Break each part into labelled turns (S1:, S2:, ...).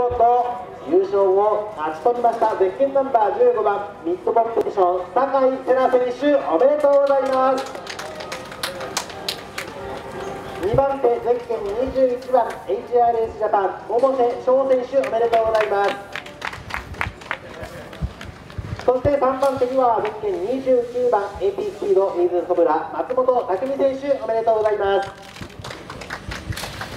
S1: 事優勝を勝ち取りました。ゼッケンナンバー15番ミッドコンペティション酒井瀬名選手おめでとうございます。2番手ゼッケン21番 HRS ジャパン百瀬翔選手おめでとうございます。そして3番手にはゼッケン29番 AP スピードウィズソブラ松本拓実選手おめでとうございます。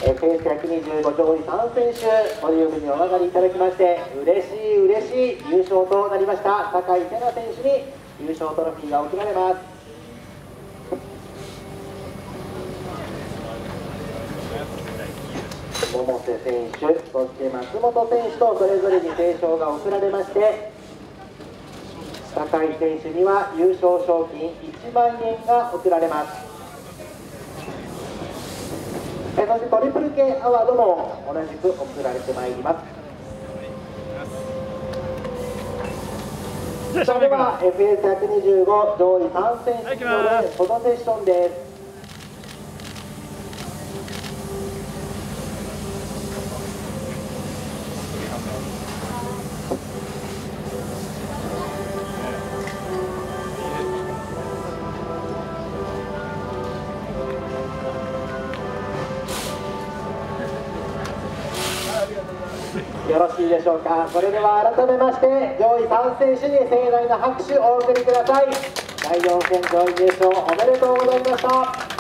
S1: えー、ペース125上位3選手ポディウムにお上がりいただきまして嬉しい嬉しい優勝となりました酒井瀬名選手に優勝トロフィーが贈られます。百瀬選手そして松本選手とそれぞれに提唱が贈られまして酒井選手には優勝賞金1万円が贈られます。そしてトリプル K アワードも同じく贈られてまいります。それでは FS125 上位3選手によるフォトセッションですよろしいでしょうか。それでは改めまして上位3選手に盛大な拍手をお送りください。第4戦上位優勝おめでとうございました。